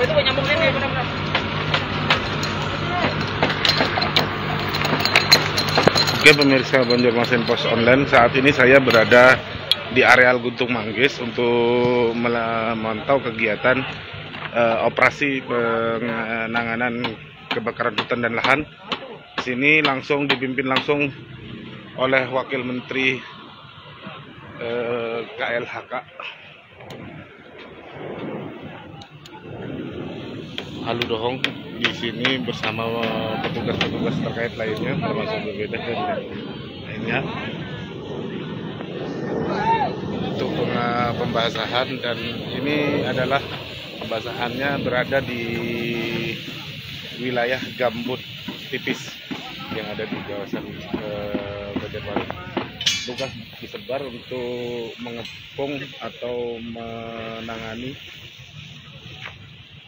Oh. Oke pemirsa Banjarmasin Pos Online saat ini saya berada di areal Guntung Manggis untuk memantau kegiatan eh, operasi penanganan kebakaran hutan dan lahan. Sini langsung dipimpin langsung oleh Wakil Menteri eh, KLHK. Alu Dohong di sini bersama petugas-petugas terkait lainnya termasuk berbeda dan lainnya untuk pembahasan dan ini adalah pembahasannya berada di wilayah gambut tipis yang ada di kawasan eh, Banjarbaru. Tugas disebar untuk mengepung atau menangani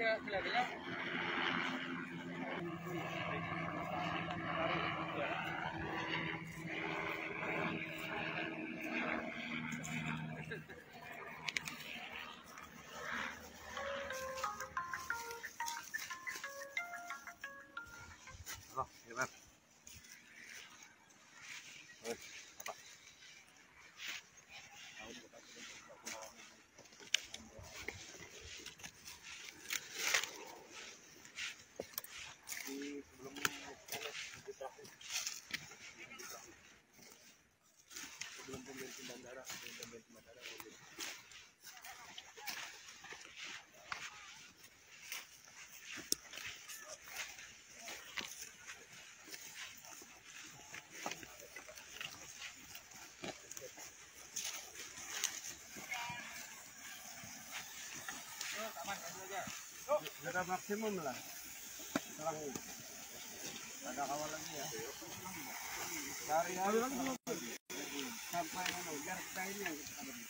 que la, Sudah maksimum lah. Sekarang ini. Ada kawal lagi ya. Dari hari sampai mana? Biar kita ini yang kita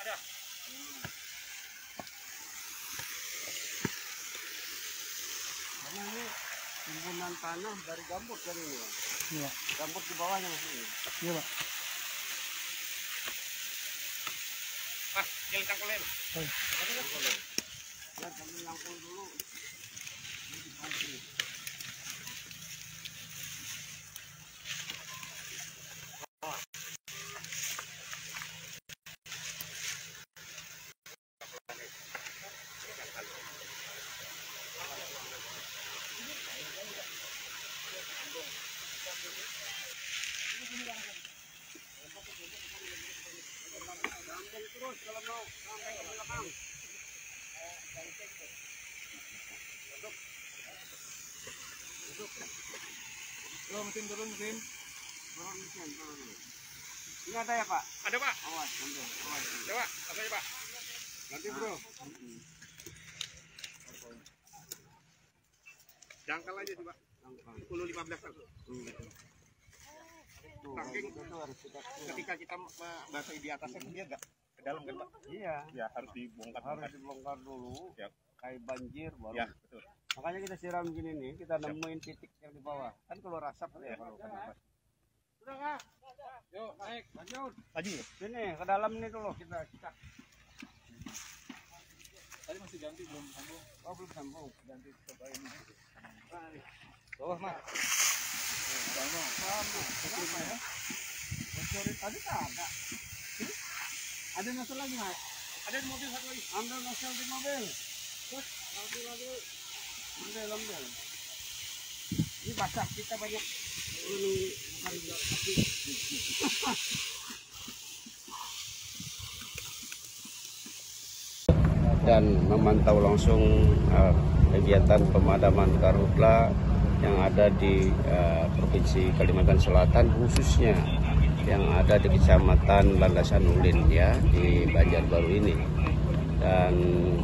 ada. Karena ini timbunan tanah dari gambut kan ini ya. Iya. Gambut di bawahnya mas ini. Iya, Pak. Ah, yang cangkulnya. Ya kami langkul dulu. Ini mesin turun mesin. Turun mesin turun. Ini ada ya Pak? Ada Pak. Awas, nanti. Awas. Coba, apa ya Pak? Nanti bro. Jangkal aja sih Pak. 10 15 kan. Tuh, Saking- itu tuh harus kita Ketika kita basahi di atasnya dia enggak ke dalam kan Pak? Iya, Ya harus dibongkar. harus dibongkar dulu. Siap. Kayak banjir baru. Ya, betul. Makanya kita siram gini nih, kita nemuin titik yang di bawah. Kan keluar asap ya kalau kena Sudah nggak? Yuk naik, lanjut. Lagi? Sini ke dalam nih dulu kita kita. Tadi masih ganti belum sambung. Oh belum sambung. Ganti coba ini. Bawah mah. Sama. Sama. Kenapa ya? Bocorin tadi tak ada. Ada lagi mas? Ada di mobil satu lagi. Ambil di mobil. Terus ambil. Ini basah kita banyak. Dan memantau langsung uh, kegiatan pemadaman karhutla yang ada di uh, provinsi Kalimantan Selatan khususnya yang ada di kecamatan Landasan Ulin ya di Banjarbaru ini dan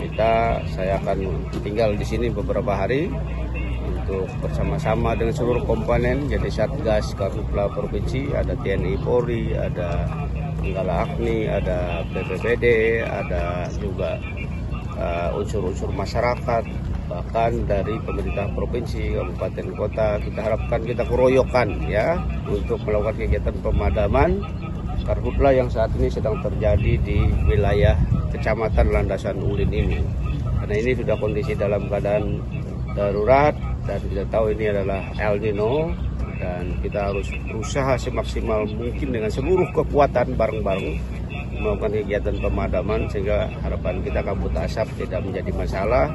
kita saya akan tinggal di sini beberapa hari untuk bersama-sama dengan seluruh komponen jadi Satgas Karhutla Provinsi ada TNI Polri ada Tenggala Agni ada BPBD ada juga uh, unsur-unsur masyarakat bahkan dari pemerintah provinsi, kabupaten, kota. Kita harapkan kita keroyokan ya untuk melakukan kegiatan pemadaman karhutla yang saat ini sedang terjadi di wilayah kecamatan Landasan Ulin ini karena ini sudah kondisi dalam keadaan darurat dan kita tahu ini adalah El Nino dan kita harus berusaha semaksimal mungkin dengan seluruh kekuatan bareng-bareng melakukan kegiatan pemadaman sehingga harapan kita kabut asap tidak menjadi masalah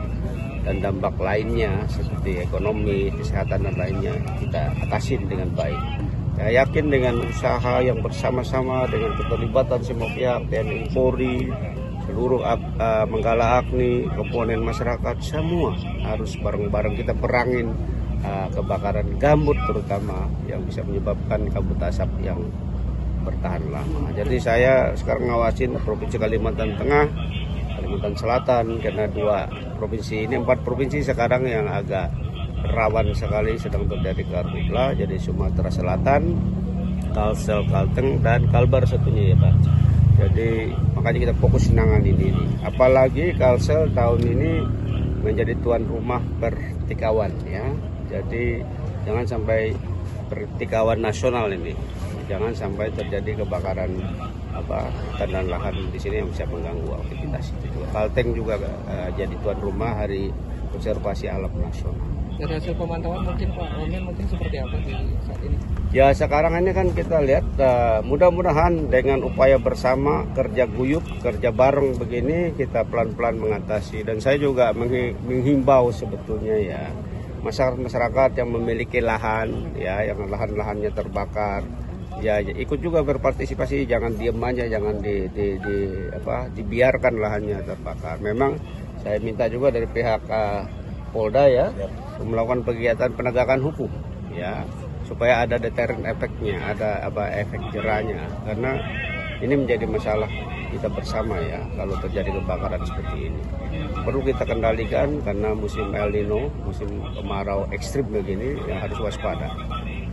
dan dampak lainnya seperti ekonomi, kesehatan dan lainnya kita atasin dengan baik. Saya yakin dengan usaha yang bersama-sama dengan keterlibatan semua pihak TNI Polri, seluruh uh, Menggala Agni, komponen masyarakat semua harus bareng-bareng kita perangin uh, kebakaran gambut terutama yang bisa menyebabkan kabut asap yang bertahan lama. Jadi saya sekarang ngawasin Provinsi Kalimantan Tengah, Kalimantan Selatan karena dua provinsi ini empat provinsi sekarang yang agak rawan sekali sedang terjadi karhutla jadi Sumatera Selatan, Kalsel, Kalteng dan Kalbar satunya ya Pak. Jadi makanya kita fokus menangani ini. Apalagi Kalsel tahun ini menjadi tuan rumah pertikawan ya. Jadi jangan sampai pertikawan nasional ini. Jangan sampai terjadi kebakaran apa hutan dan lahan di sini yang bisa mengganggu aktivitas. Kalteng juga uh, jadi tuan rumah hari konservasi alam nasional. Dari hasil pemantauan mungkin Pak Romin mungkin seperti apa di saat ini? Ya sekarang ini kan kita lihat uh, mudah-mudahan dengan upaya bersama kerja guyup, kerja bareng begini kita pelan-pelan mengatasi dan saya juga menghi- menghimbau sebetulnya ya masyarakat-masyarakat yang memiliki lahan ya yang lahan-lahannya terbakar ya ya, ikut juga berpartisipasi jangan diem aja jangan di, di, di apa dibiarkan lahannya terbakar. Memang saya minta juga dari pihak uh, Polda ya melakukan kegiatan penegakan hukum ya supaya ada deterrent efeknya, ada apa efek jerahnya karena ini menjadi masalah kita bersama ya kalau terjadi kebakaran seperti ini. Perlu kita kendalikan karena musim El Nino, musim kemarau ekstrim begini ya harus waspada.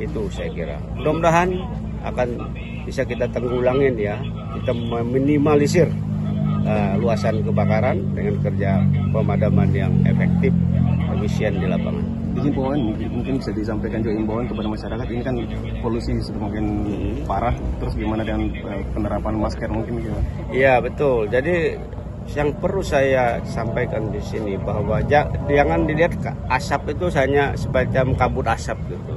Itu saya kira. Mudah-mudahan akan bisa kita tanggulangin ya, kita meminimalisir uh, luasan kebakaran dengan kerja pemadaman yang efektif, efisien di lapangan. Himbauan mungkin, mungkin bisa disampaikan juga himbauan kepada masyarakat ini kan polusi sudah makin parah terus gimana dengan eh, penerapan masker mungkin gitu. Iya betul. Jadi yang perlu saya sampaikan di sini bahwa ja- jangan dilihat asap itu hanya semacam kabut asap gitu.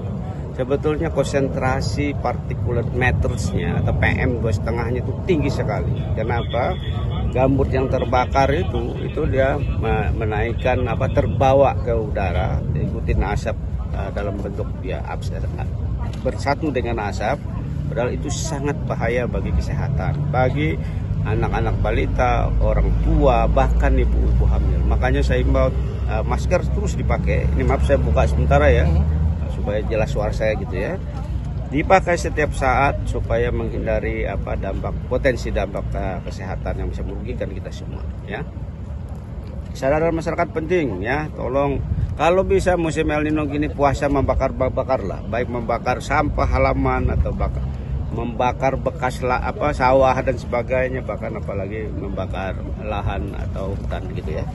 Sebetulnya konsentrasi particulate mattersnya atau PM dua setengahnya itu tinggi sekali. Kenapa? Gambut yang terbakar itu itu dia me- menaikkan apa terbawa ke udara, ikutin asap uh, dalam bentuk dia abs- bersatu dengan asap. Padahal itu sangat bahaya bagi kesehatan bagi anak-anak balita orang tua bahkan ibu-ibu hamil. Makanya saya imbau uh, masker terus dipakai. Ini maaf saya buka sementara ya supaya jelas suara saya gitu ya. Dipakai setiap saat supaya menghindari apa dampak potensi dampak eh, kesehatan yang bisa merugikan kita semua ya. Kesadaran masyarakat penting ya. Tolong kalau bisa musim El Nino gini puasa membakar bakar lah. Baik membakar sampah halaman atau bakar membakar bekas la, apa sawah dan sebagainya bahkan apalagi membakar lahan atau hutan gitu ya